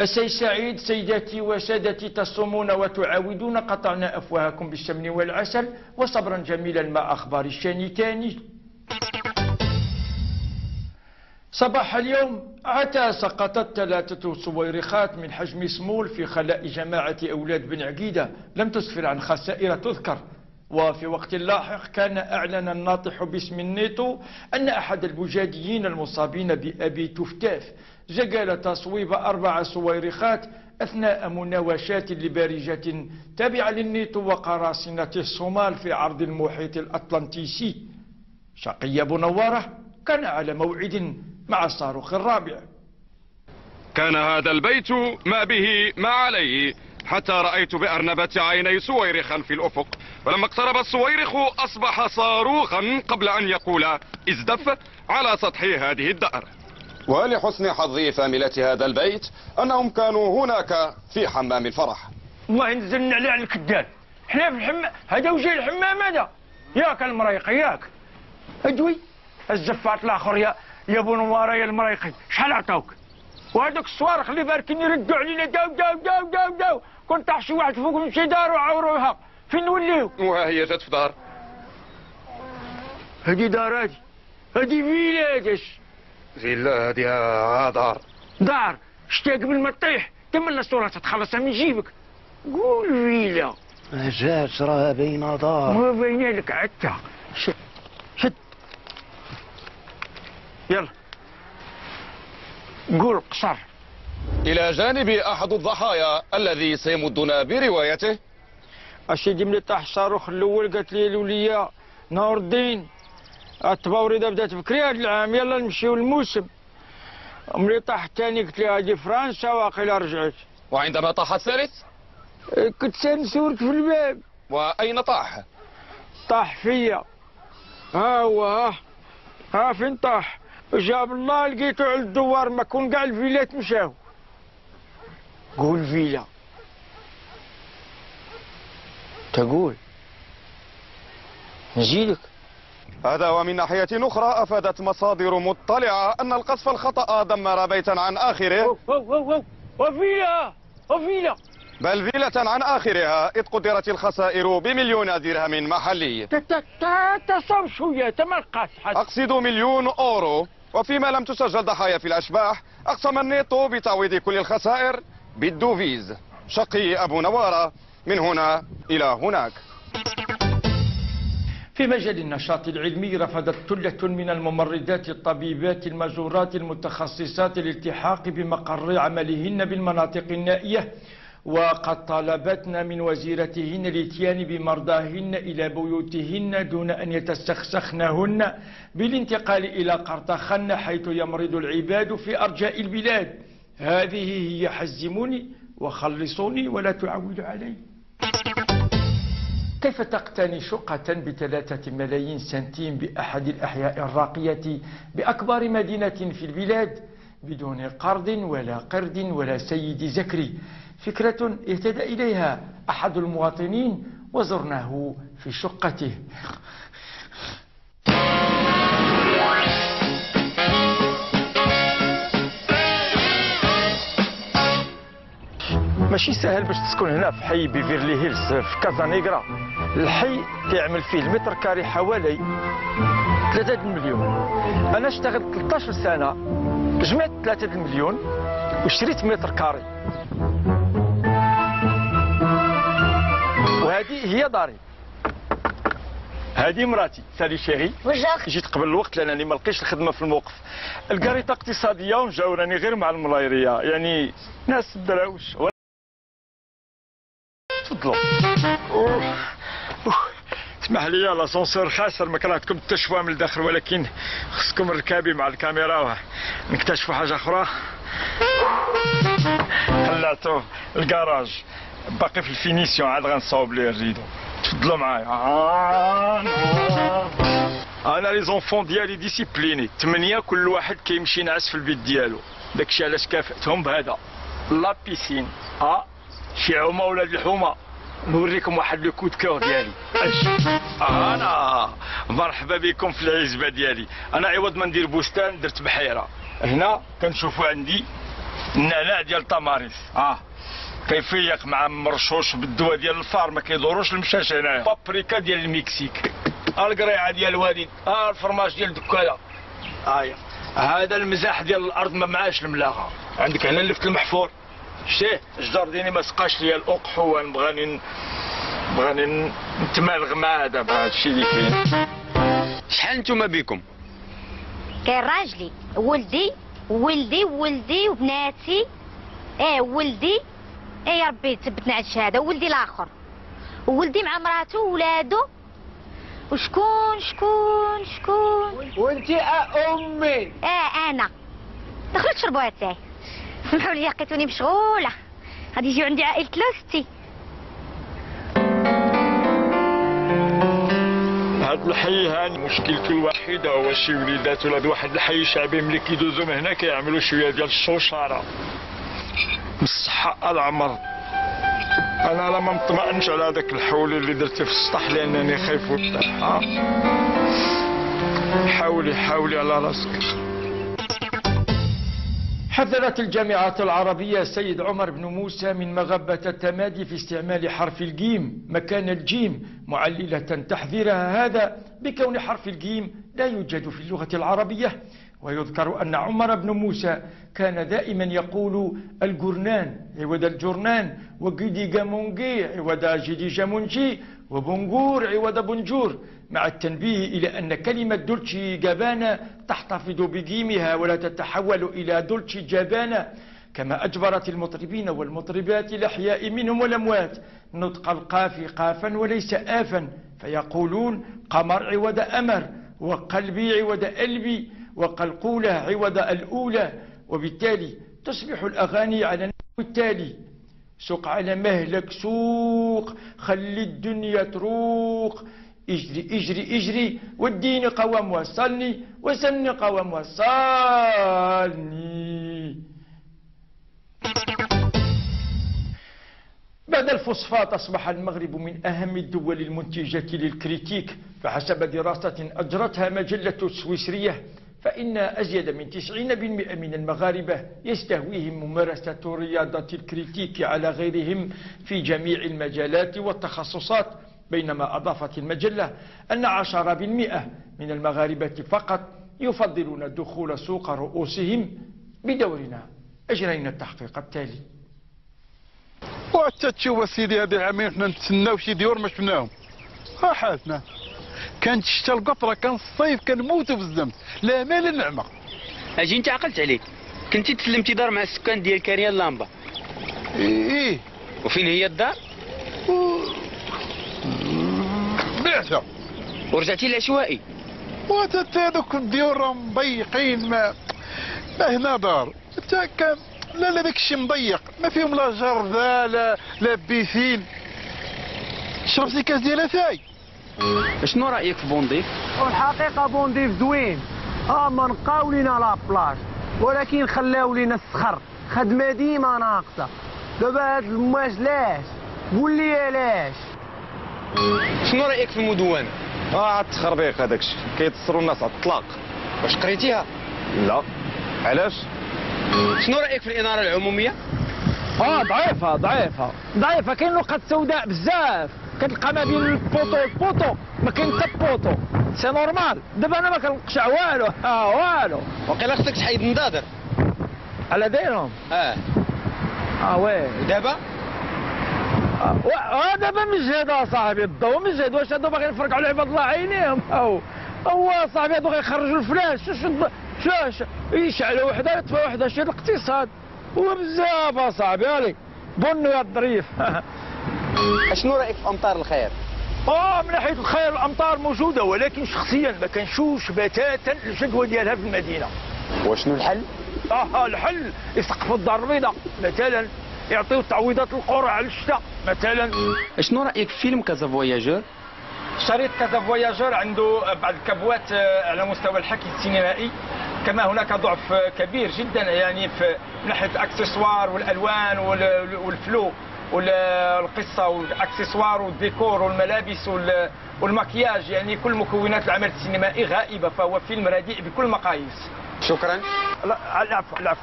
السيد سعيد سيداتي وسادتي تصومون وتعاودون قطعنا أفواهكم بالسمن والعسل وصبرا جميلا مع أخبار الشانتان صباح اليوم عتا سقطت ثلاثة صويرخات من حجم سمول في خلاء جماعة أولاد بن عقيدة. لم تسفر عن خسائر تذكر. وفي وقت لاحق كان أعلن الناطح باسم النيتو أن أحد البجاديين المصابين بأبي تفتاف جقل تصويب أربع صويرخات أثناء مناوشات لبارجة تابعة للنيتو وقراصنة الصومال في عرض المحيط الأطلنطيسي. شقي أبو نوارة كان على موعد مع الصاروخ الرابع. كان هذا البيت ما به ما عليه. حتى رأيت بأرنبة عيني صويرخا في الأفق. فلما اقترب الصويرخ أصبح صاروخا قبل أن يقول ازدف على سطح هذه الدأر. ولحسن حظ فاملة هذا البيت أنهم كانوا هناك في حمام الفرح. الله ينزلنا عليه على الكدال إحنا في الحمام هذا وجه الحمام هذا؟ ياك المريقي ياك. ادوي الزفات الآخر يا يا ابو نواره يا المريقي شحال عطاوك؟ وهذوك الصواريخ اللي باركين يردوا علينا داو داو داو داو داو كنت طاح شي واحد فوق من شي دار وعوروها فين نوليو؟ وها هي جات في دار. هذه دار هذه هذه فيلا هذاش فيلا هذه دار. دار. شتي قبل ما تطيح تم الصورة تتخلصها من جيبك. قول فيلا جات راه باينه دار. ما باينه لك عتا شد شد يلا. قول قصر. إلى جانب أحد الضحايا الذي سيمدنا بروايته. اشيدي ملي طاح الصاروخ الأول قالت لي الولية نور الدين. التباوريده بدأت بكري هذا العام يلا نمشيو للموسم. ملي طاح الثاني قلت لها هادي فرنسا واقيلا رجعت. وعندما طاح الثالث؟ إيه، كنت سنسورك في الباب. وأين طاح؟ طاح فيا. ها هو ها. ها فين طاح؟ جاب الله لقيته على الدوار ما كون كاع الفيلات مشاو. قول فيلا تقول. نجيلك هذا ومن ناحية أخرى أفادت مصادر مطلعة أن القصف الخطأ دمر بيتا عن آخره. وفيلا وفيلا بل فيلة عن آخرها إذ قدرت الخسائر بمليون درهم محلي. شوية أقصد مليون أورو. وفيما لم تسجل ضحايا في الأشباح أقسم النيتو بتعويض كل الخسائر. بال devise. شقي أبو نوارة من هنا إلى هناك. في مجال النشاط العلمي رفضت ثلة من الممرضات الطبيبات المجورات المتخصصات الالتحاق بمقر عملهن بالمناطق النائية وقد طالبتن من وزيرتهن الاتيان بمرضاهن إلى بيوتهن دون أن يتسخسخنهن بالانتقال إلى قرطخن حيث يمرض العباد في أرجاء البلاد. هذه هي حزموني وخلصوني ولا تعولوا علي. كيف تقتني شقة بثلاثة ملايين سنتيم بأحد الأحياء الراقية بأكبر مدينة في البلاد بدون قرض ولا قرد ولا سيد زكري؟ فكرة اهتدى إليها أحد المواطنين وزرناه في شقته. ماشي سهل باش تسكن هنا في حي بيفيرلي هيلز في كازانيغرا الحي كيعمل فيه المتر carré حوالي 3 مليون. أنا اشتغلت 13 سنة جمعت 3 مليون وشريت متر carré. وهذه هي داري. هذه مراتي. سالي شيري. وجهك جيت قبل الوقت لأنني ما لقيتش الخدمة في الموقف. الكاريطه اقتصادية ومجاوراني غير مع الملايرية. يعني ناس الدراوش تفضلوا. اسمح لي لاسونسور خاسر ما كرهتكم تكتشفوها من الداخل ولكن خصكم ركابي مع الكاميرا. ونكتشفوا حاجة أخرى؟ خلاتو الكراج. باقي في ال finition عاد غنصاوب ليه ال rideau. تفضلوا معايا. أنا les enfants ديالي disciplinés ثمانيه كل واحد كيمشي نعس في البيت ديالو. داكشي علاش كافأتهم بهذا. la piscine آه. شي عومة ولاد الحومة؟ نوريكم واحد le coup de cœur ديالي. أنا مرحبا بكم في العزبة ديالي. أنا عوض ما ندير بستان درت بحيرة. هنا كنشوفوا عندي النعناع ديال التماريس آه. كيفيق مع مرشوش بالدواء ديال الفار ما كيدوروش المشاش هنايا. بابريكا ديال المكسيك. القريعة ديال الوالد آه الفرماج ديال دكاله هايا هذا المزاح ديال الأرض ما معاش الملاغة. عندك هنا اللفت المحفور. شتيه الجدار ديالي ما سقاش ليا الاقحوان بغاني بغاني نتمالغ معاه دابا هادشي اللي كاين. شحال نتوما بكم كاين راجلي ولدي ولدي ولدي وبناتي. إيه ولدي. إيه يا ربي تثبتنا على الشهادة. ولدي الآخر. وولدي مع مراته وولادو وشكون شكون شكون؟ وانت أمي. آه أنا. دخلت شربوها تاعي. سمحوا لي لقيتوني مشغولة. غادي يجيو عندي عائلة لوستي. هاد الحي هاني مشكلته الوحيدة هو شي وليدات ولاد واحد الحي شعبي ملي كيدوزو من هنا كيعملوا شوية ديال الشوشرة. بالصحة العمر. أنا لا ما مطمئنش على هذاك الحول اللي درتي في السطح لانني خايف وطيح حاولي حاولي على راسك. حذرت الجامعات العربية السيد عمر بن موسى من مغبة التمادي في استعمال حرف الجيم مكان الجيم. معللة تحذيرها هذا بكون حرف الجيم لا يوجد في اللغة العربية. ويذكر أن عمر بن موسى كان دائما يقول الجرنان عوض الجرنان وجيدي جامونجي عوض جيدي جامونجي وبنجور عوض بنجور مع التنبيه إلى أن كلمة دولتشي جابانا تحتفظ بجيمها ولا تتحول إلى دولتشي جابانا كما أجبرت المطربين والمطربات الأحياء منهم والأموات نطق القاف قافا وليس آفا. فيقولون قمر عوض أمر وقلبي عوض ألبي وقلقولة عوض الأولى. وبالتالي تصبح الأغاني على التالي. سوق على مهلك سوق خلي الدنيا تروق. اجري اجري اجري والدين قوام وصلني وسن قوام وصلني. بعد الفوسفات أصبح المغرب من أهم الدول المنتجة للكريتيك فحسب دراسة أجرتها مجلة السويسرية فإن أزيد من 90% من المغاربة يستهويهم ممارسة رياضة الكريتيك على غيرهم في جميع المجالات والتخصصات بينما أضافت المجلة أن 10% من المغاربة فقط يفضلون دخول سوق رؤوسهم بدورنا. أجرينا التحقيق التالي. وانت تشوف سيدي هذه العامين حنا نتسناو شي ديور ما شفناهم. ها حالتنا كانت الشتا القطرة كان الصيف كنموتوا في الزمت لا مال النعمة. أجي أنت عقلت عليك. كنتي تسلمتي دار مع السكان ديال كاريان لامبا إيه. وفين هي الدار؟ بعتها ورجعتي العشوائي وانت هذوك الديور راهم مضيقين ما ما هنا دار. انت كان لا لا داك الشيء مضيق. ما فيهم لا جردة لا la piscine. شربتي كاس ديال اتاي شنو رأيك في بونديف؟ والحقيقة بونديف زوين آه ما نقاو لينا la plage ولكن خلاو لينا الصخر. خدمة ديما ناقصة. دابا هاد المواج لاش قول لي علاش شنو رأيك في المدونه آه التخربيق هذاك الشيء. كيتصروا الناس على الطلاق. واش قريتيها؟ لا. علاش؟ شنو رأيك في الإنارة العمومية؟ آه ضعيفة ضعيفة. ضعيفة كاين نقط سوداء بزاف. كتلقى ما بين ال poteau وال poteau ما كاين حتى poteau c'est normal. دابا أنا ما كنقشع والو. ها والو. وقيلا خصك تحيد النضادر على دايرهم آه. ah oui. دابا؟ آه آه دابا مجهد اصاحبي الضو مجهد واش هادو باغيين يفرقعوا على عباد الله عينيهم؟ أو هو صاحبي هادو غيخرجوا الفلاش. شوف شوف يشعلوا وحده يطفوا وحده. شي الاقتصاد. هو بزاف اصاحبي هالي بنو يا الظريف. شنو رأيك في أمطار الخير؟ آه من ناحية الخير الأمطار موجودة ولكن شخصيا ما كنشوفش بتاتا الجدوى ديالها في المدينة. وشنو الحل؟ آه الحل يسقفوا الدار البيضاء مثلا يعطيو تعويضات القرى على الشتاء مثلا. شنو رأيك في فيلم Casa Voyageurs شريط Casa Voyageurs عنده بعض الكبوات آه، على مستوى الحكي السينمائي. كما هناك ضعف كبير جدا يعني في من ناحية الأكسسوار والألوان وال- وال flou. والقصة والأكسسوار والديكور والملابس وال- والمكياج يعني كل مكونات العمل السينمائي غائبة فهو فيلم رديء بكل المقاييس شكرا. لا العفو العفو.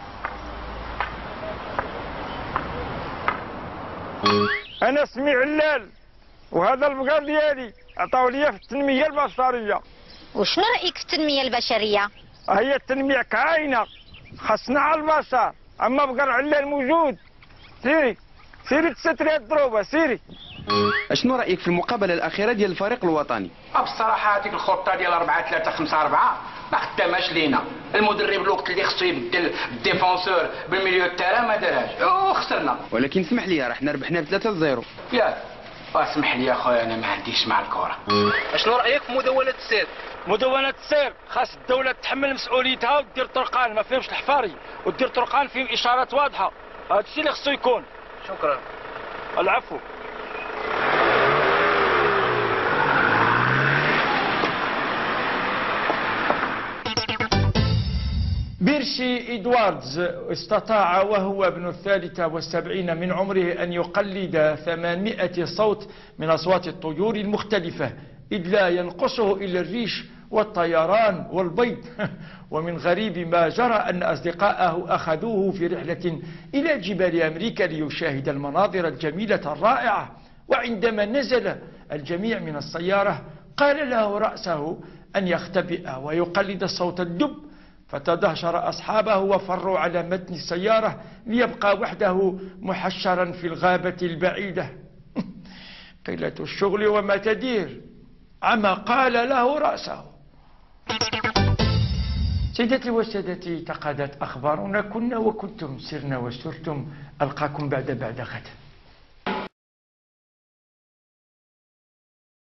أنا اسمي علال وهذا البقر ديالي. عطاو لي في التنمية البشرية. وشنو رأيك في التنمية البشرية؟ هي التنمية كاينة خاصنا على البشر. أما بقر علال موجود. سيري سيري تستري هاد الضروبة سيري. شنو رأيك في المقابلة الأخيرة ديال الفريق الوطني؟ بصراحة هذيك الخطة ديال 4 3 5 4 ما خداماش لينا. المدرب الوقت اللي خصو يبدل ال défenseur بال milieu تاعنا ما دارهاش وخسرنا ولكن اسمح لي راه حنا ربحنا ب 3 0 ياك اسمح لي يا خويا أنا ما عنديش مع الكرة شنو رأيك في مدونة السير؟ مدونة السير خاص الدولة تتحمل مسؤوليتها ودير طرقان ما فيهمش الحفاري. ودير طرقان فيهم إشارات واضحة. هذا الشيء اللي خصو يكون. شكرا. العفو. بيرشي إدواردز استطاع وهو ابن الثالثة والسبعين من عمره أن يقلد ثمانمائة صوت من أصوات الطيور المختلفة إذ لا ينقصه إلا الريش والطيران والبيض ومن غريب ما جرى أن أصدقاءه أخذوه في رحلة إلى جبال أمريكا ليشاهد المناظر الجميلة الرائعة. وعندما نزل الجميع من السيارة قال له رأسه أن يختبئ ويقلد صوت الدب. فتدهشر أصحابه وفروا على متن السيارة ليبقى وحده محشرا في الغابة البعيدة. قلة الشغل وما تدير. عما قال له رأسه. سيدتي وسادتي تقادت أخبارنا كنا وكنتم سرنا وسرتم ألقاكم بعد بعد غد.